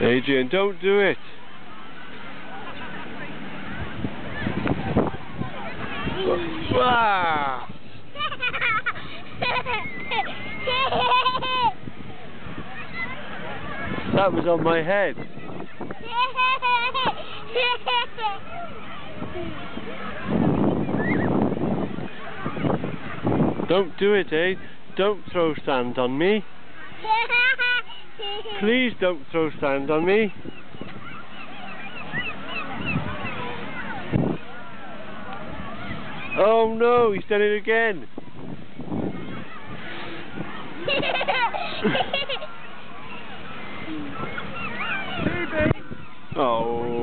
Adrian, don't do it. That was on my head. Don't do it, eh? Don't throw sand on me. Mm-hmm. Please don't throw sand on me. Oh no, he's done it again. Oh.